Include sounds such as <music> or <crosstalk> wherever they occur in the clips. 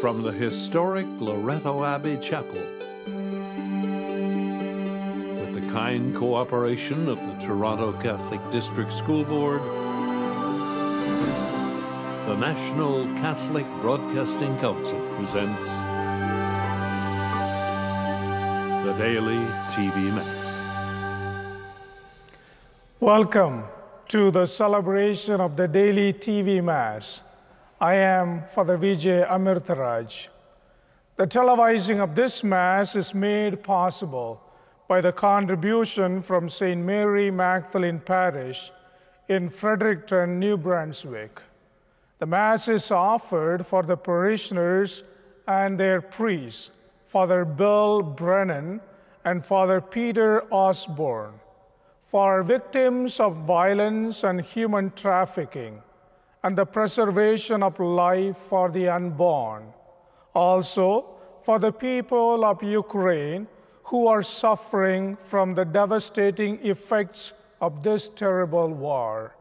from the historic Loretto Abbey Chapel. With the kind cooperation of the Toronto Catholic District School Board, the National Catholic Broadcasting Council presents the Daily TV Mass. Welcome to the celebration of the daily TV Mass. I am Father Vijai Amirtharaj. The televising of this Mass is made possible by the contribution from St. Mary Magdalene Parish in Fredericton, New Brunswick. The Mass is offered for the parishioners and their priests, Father Bill Brennan and Father Peter Osborne, for victims of violence and human trafficking, and the preservation of life for the unborn. Also, for the people of Ukraine who are suffering from the devastating effects of this terrible war.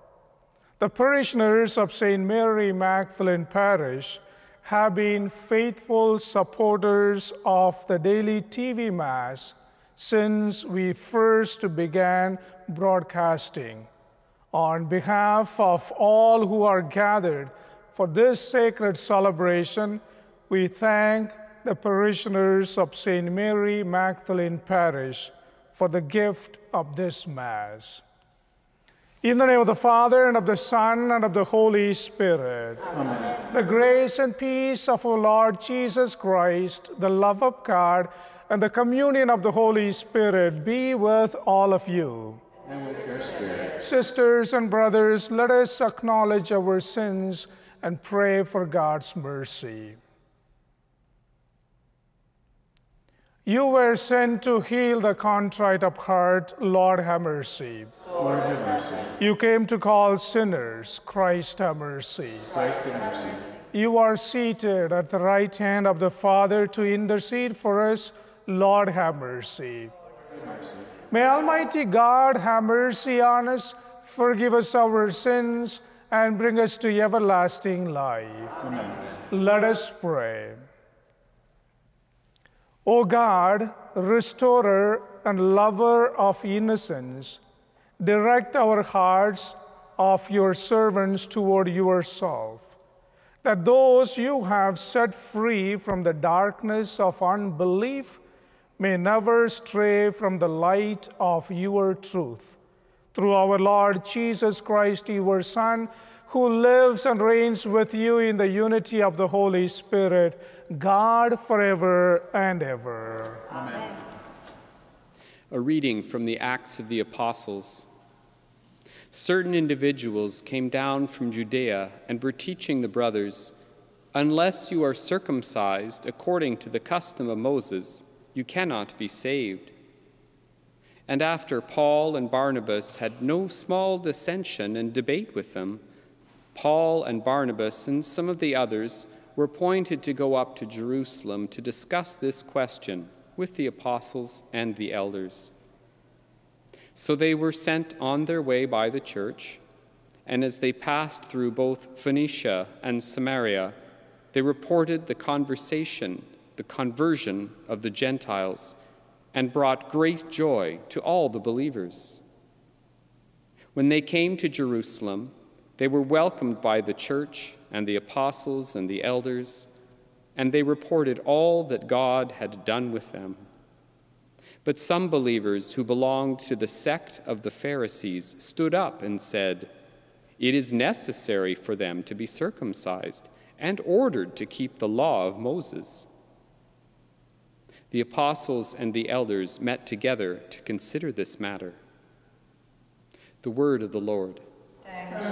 The parishioners of St. Mary Magdalene Parish have been faithful supporters of the daily TV Mass since we first began broadcasting. On behalf of all who are gathered for this sacred celebration, we thank the parishioners of St. Mary Magdalene Parish for the gift of this Mass. In the name of the Father, and of the Son, and of the Holy Spirit. Amen. The grace and peace of our Lord Jesus Christ, the love of God, and the communion of the Holy Spirit be with all of you. And with your spirit. Sisters and brothers, let us acknowledge our sins and pray for God's mercy. You were sent to heal the contrite of heart. Lord, have mercy. Lord, have mercy. You came to call sinners. Christ, have mercy. Christ, have mercy. You are seated at the right hand of the Father to intercede for us. Lord, have mercy. mercy. May Almighty God have mercy on us, forgive us our sins, and bring us to everlasting life. Amen. Let us pray. O God, restorer and lover of innocence, direct our hearts of your servants toward yourself, that those you have set free from the darkness of unbelief may never stray from the light of your truth. Through our Lord Jesus Christ, your Son, who lives and reigns with you in the unity of the Holy Spirit, God forever and ever. Amen. A reading from the Acts of the Apostles. Certain individuals came down from Judea and were teaching the brothers, Unless you are circumcised according to the custom of Moses, you cannot be saved. And after Paul and Barnabas had no small dissension and debate with them, Paul and Barnabas and some of the others were appointed to go up to Jerusalem to discuss this question with the apostles and the elders. So they were sent on their way by the church, and as they passed through both Phoenicia and Samaria, they reported the conversation, the conversion of the Gentiles, and brought great joy to all the believers. When they came to Jerusalem, they were welcomed by the church and the apostles and the elders, and they reported all that God had done with them. But some believers who belonged to the sect of the Pharisees stood up and said, It is necessary for them to be circumcised and ordered to keep the law of Moses. The apostles and the elders met together to consider this matter. The word of the Lord. Thanks.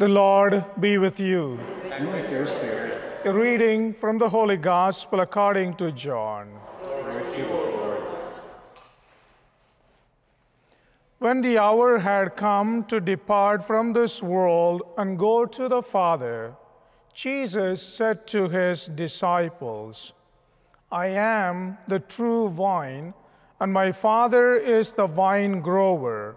The Lord be with you. And with your spirit. A reading from the Holy Gospel according to John. You. When the hour had come to depart from this world and go to the Father, Jesus said to his disciples, I am the true vine, and my Father is the vine grower.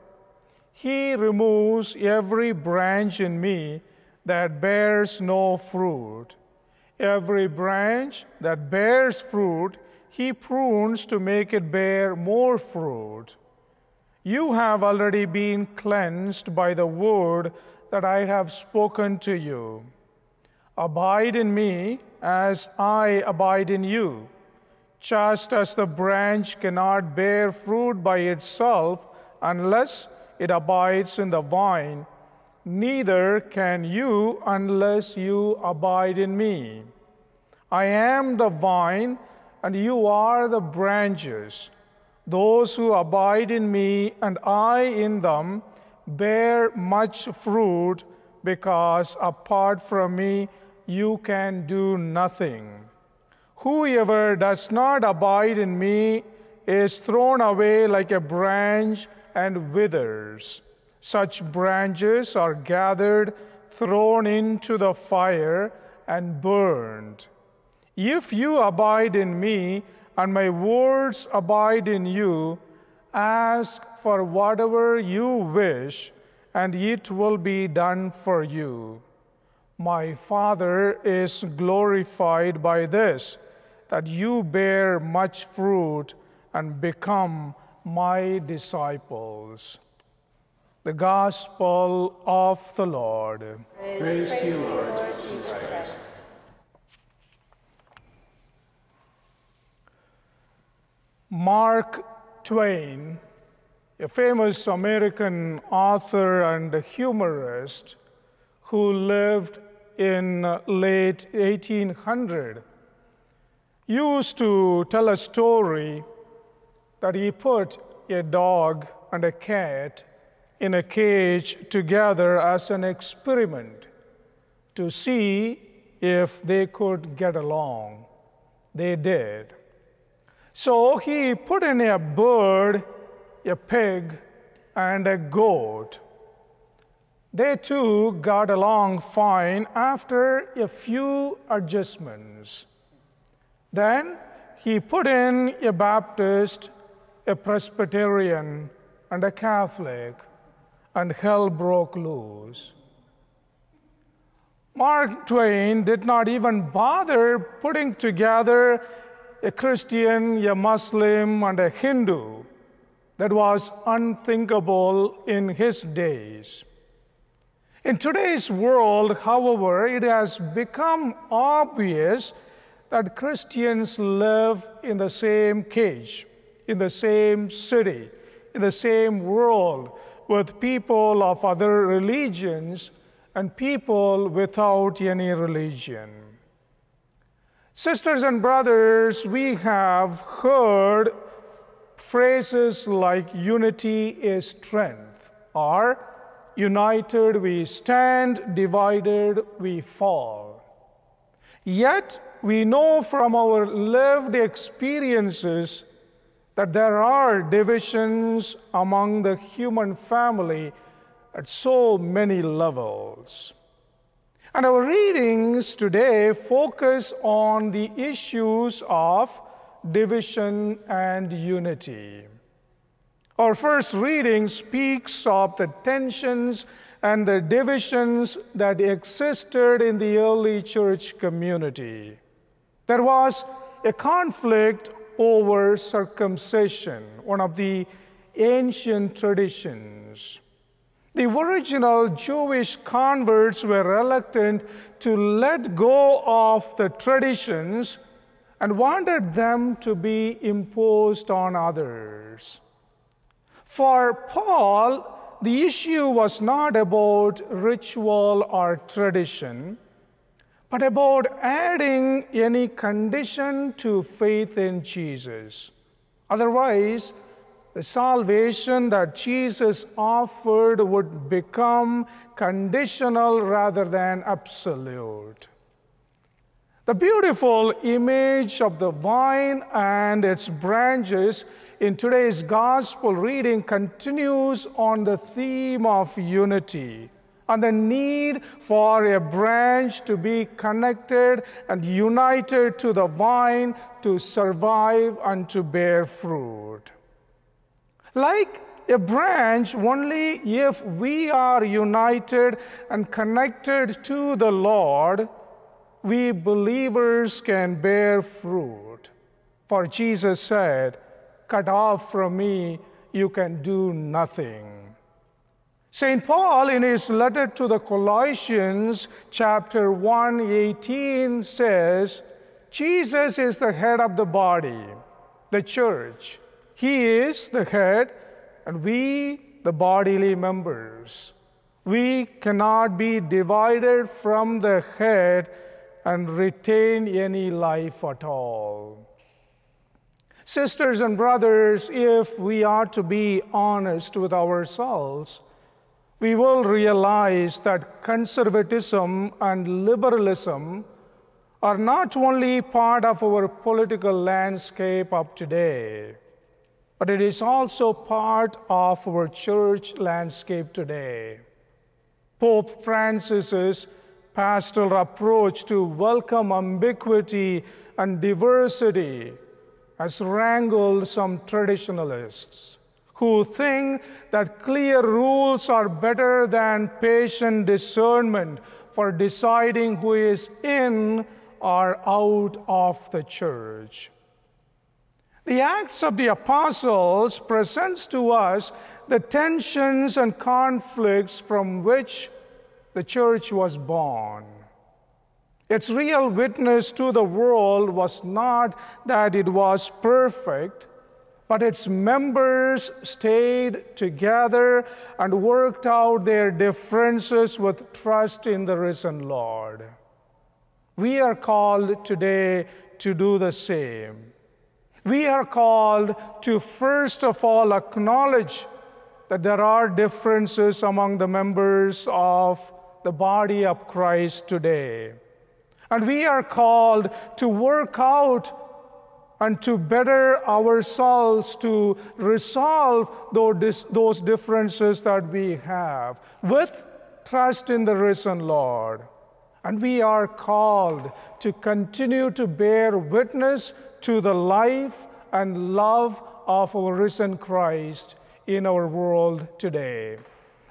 He removes every branch in me that bears no fruit. Every branch that bears fruit, he prunes to make it bear more fruit. You have already been cleansed by the word that I have spoken to you. Abide in me as I abide in you. Just as the branch cannot bear fruit by itself unless it abides in the vine, neither can you unless you abide in me. I am the vine, and you are the branches. Those who abide in me and I in them bear much fruit, because apart from me you can do nothing. Whoever does not abide in me is thrown away like a branch and withers. Such branches are gathered, thrown into the fire, and burned. If you abide in me, and my words abide in you, ask for whatever you wish, and it will be done for you. My Father is glorified by this, that you bear much fruit and become my disciples. The Gospel of the Lord. Praise to you, Lord Jesus Christ. Mark Twain, a famous American author and humorist who lived in late 1800, used to tell a story that he put a dog and a cat in a cage together as an experiment to see if they could get along. They did. So he put in a bird, a pig, and a goat. They too got along fine after a few adjustments. Then he put in a Baptist, a Presbyterian, and a Catholic, and hell broke loose. Mark Twain did not even bother putting together a Christian, a Muslim, and a Hindu. That was unthinkable in his days. In today's world, however, it has become obvious that Christians live in the same cage, in the same city, in the same world with people of other religions and people without any religion. Sisters and brothers, we have heard phrases like unity is strength, or united we stand, divided we fall. Yet, we know from our lived experiences that there are divisions among the human family at so many levels. And our readings today focus on the issues of division and unity. Our first reading speaks of the tensions and the divisions that existed in the early church community. There was a conflict over circumcision, one of the ancient traditions. The original Jewish converts were reluctant to let go of the traditions and wanted them to be imposed on others. For Paul, the issue was not about ritual or tradition, but about adding any condition to faith in Jesus. Otherwise, the salvation that Jesus offered would become conditional rather than absolute. The beautiful image of the vine and its branches in today's gospel reading continues on the theme of unity and the need for a branch to be connected and united to the vine to survive and to bear fruit. Like a branch, only if we are united and connected to the Lord, we believers can bear fruit. For Jesus said, Cut off from me, you can do nothing. St. Paul, in his letter to the Colossians, chapter 1, 18, says, Jesus is the head of the body, the church. He is the head, and we, the bodily members. We cannot be divided from the head and retain any life at all. Sisters and brothers, if we are to be honest with ourselves, we will realize that conservatism and liberalism are not only part of our political landscape of today, but it is also part of our church landscape today. Pope Francis's pastoral approach to welcome ambiguity and diversity has wrangled some traditionalists who think that clear rules are better than patient discernment for deciding who is in or out of the church. The Acts of the Apostles presents to us the tensions and conflicts from which the church was born. Its real witness to the world was not that it was perfect, but its members stayed together and worked out their differences with trust in the risen Lord. We are called today to do the same. We are called to first of all acknowledge that there are differences among the members of the body of Christ today. And we are called to work out and to better ourselves to resolve those differences that we have with trust in the risen Lord. And we are called to continue to bear witness to the life and love of our risen Christ in our world today.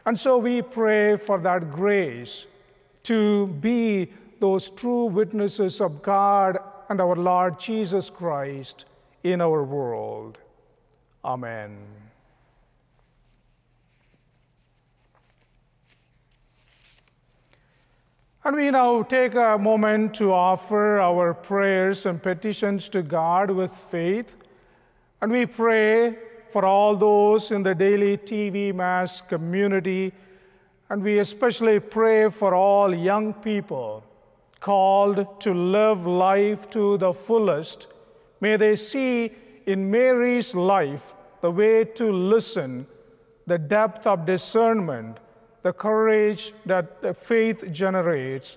And so we pray for that grace to be those true witnesses of God and our Lord Jesus Christ in our world. Amen. And we now take a moment to offer our prayers and petitions to God with faith. And we pray for all those in the daily TV Mass community. And we especially pray for all young people called to live life to the fullest. May they see in Mary's life the way to listen, the depth of discernment, the courage that faith generates,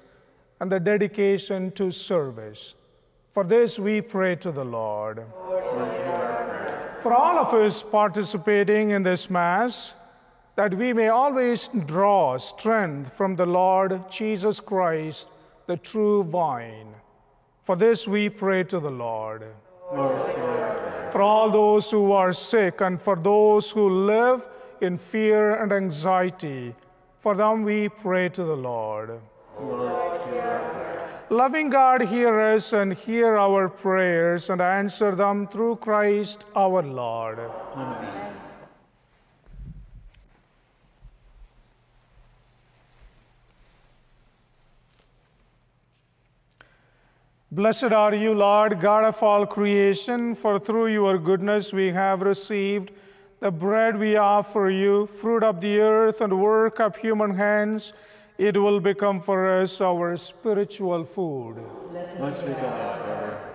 and the dedication to service. For this we pray to the Lord. For all of us participating in this Mass, that we may always draw strength from the Lord Jesus Christ, the true vine. For this we pray to the Lord. For all those who are sick and for those who live in fear and anxiety, for them we pray to the Lord. Loving God, hear us and hear our prayers and answer them through Christ our Lord. Blessed are you, Lord, God of all creation, for through your goodness we have received the bread we offer you, fruit of the earth and work of human hands. It will become for us our spiritual food. Blessed be God forever.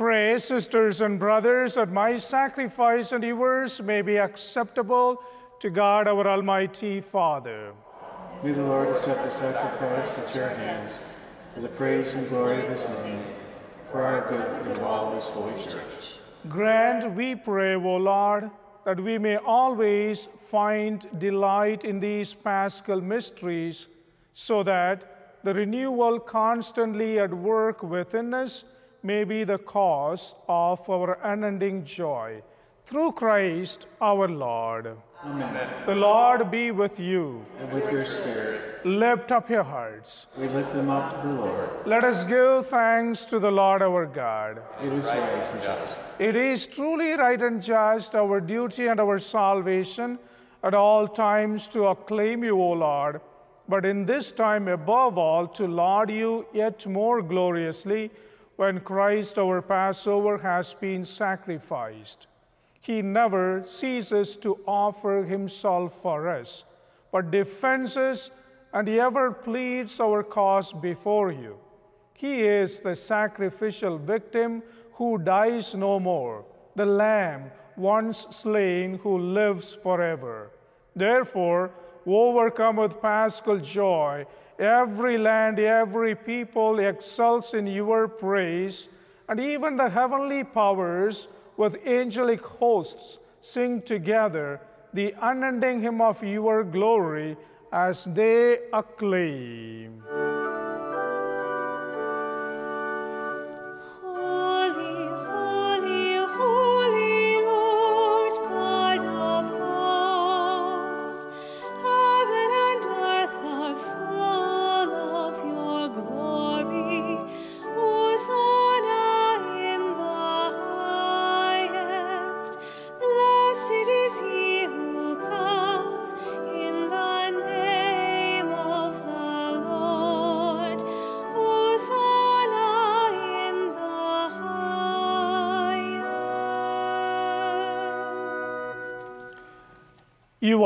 Pray, sisters and brothers, that my sacrifice and yours may be acceptable to God our Almighty Father. May the Lord accept the sacrifice at your hands for the praise and glory of his name, for our good and of all his holy church. Grant, we pray, O Lord, that we may always find delight in these paschal mysteries, so that the renewal constantly at work within us may be the cause of our unending joy. Through Christ our Lord. Amen. The Lord be with you. And with your spirit, Lift up your hearts. we lift them up to the Lord. Let us give thanks to the Lord our God. It is right and just. It is truly right and just, our duty and our salvation, at all times to acclaim you, O Lord, but in this time above all to laud you yet more gloriously when Christ our Passover has been sacrificed. He never ceases to offer himself for us, but defends us and he ever pleads our cause before you. He is the sacrificial victim who dies no more, the Lamb once slain who lives forever. Therefore, overcome with paschal joy, every land, every people exults in your praise, and even the heavenly powers with angelic hosts sing together the unending hymn of your glory as they acclaim.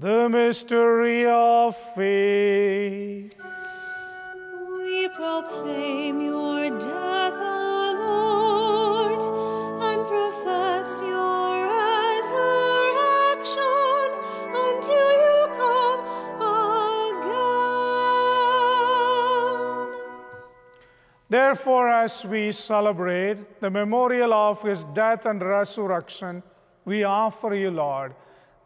The mystery of faith. We proclaim your death, O Lord, and profess your resurrection until you come again. Therefore, as we celebrate the memorial of his death and resurrection, we offer you, Lord,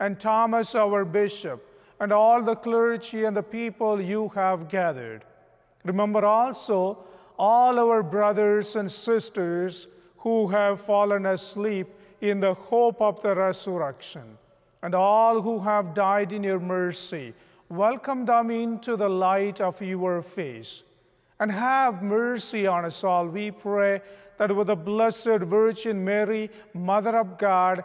and Thomas, our Bishop, and all the clergy and the people you have gathered. Remember also all our brothers and sisters who have fallen asleep in the hope of the resurrection, and all who have died in your mercy. Welcome them into the light of your face. And have mercy on us all, we pray, that with the Blessed Virgin Mary, Mother of God,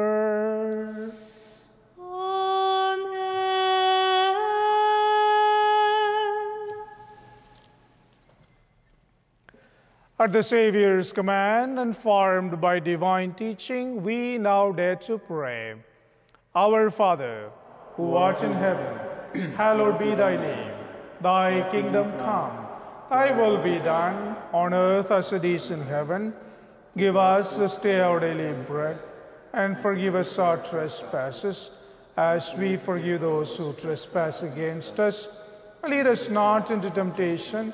At the Savior's command, informed by divine teaching, we now dare to pray. Our Father, who art in heaven, <clears throat> hallowed be thy name. Thy kingdom come, thy will be done, on earth as it is in heaven. Give us this day our daily bread, and forgive us our trespasses, as we forgive those who trespass against us. Lead us not into temptation,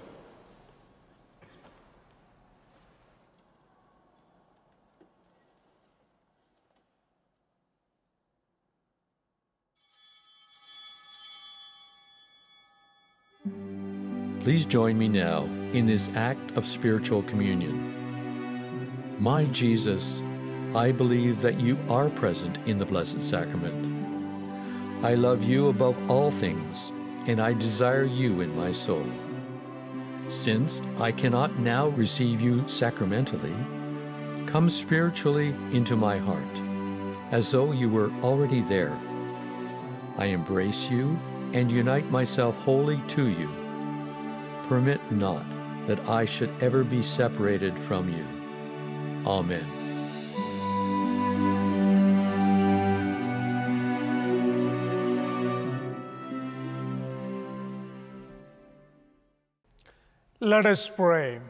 Please join me now in this act of spiritual communion. My Jesus, I believe that you are present in the Blessed Sacrament. I love you above all things, and I desire you in my soul. Since I cannot now receive you sacramentally, come spiritually into my heart, as though you were already there. I embrace you and unite myself wholly to you. Permit not that I should ever be separated from you. Amen. Let us pray.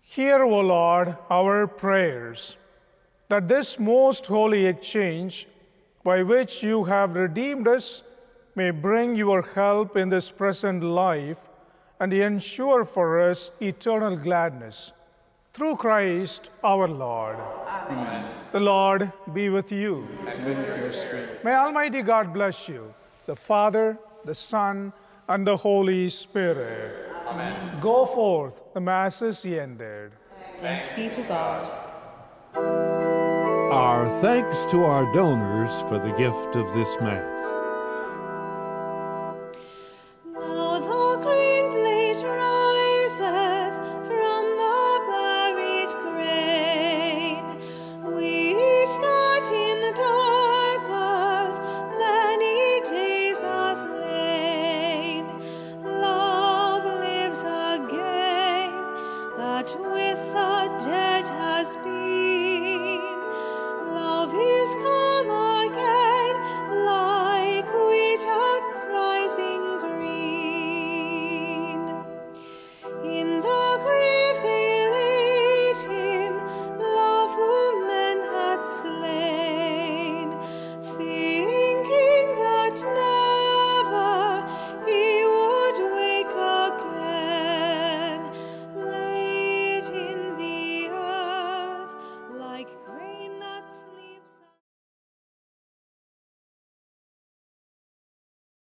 Hear, O Lord, our prayers, that this most holy exchange by which you have redeemed us may bring your help in this present life and ensure for us eternal gladness. Through Christ our Lord. Amen. The Lord be with you. And with your spirit. May Almighty God bless you, the Father, the Son, and the Holy Spirit. Amen. Go forth, the Mass is ended. Thanks be to God. Our thanks to our donors for the gift of this Mass.